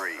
three.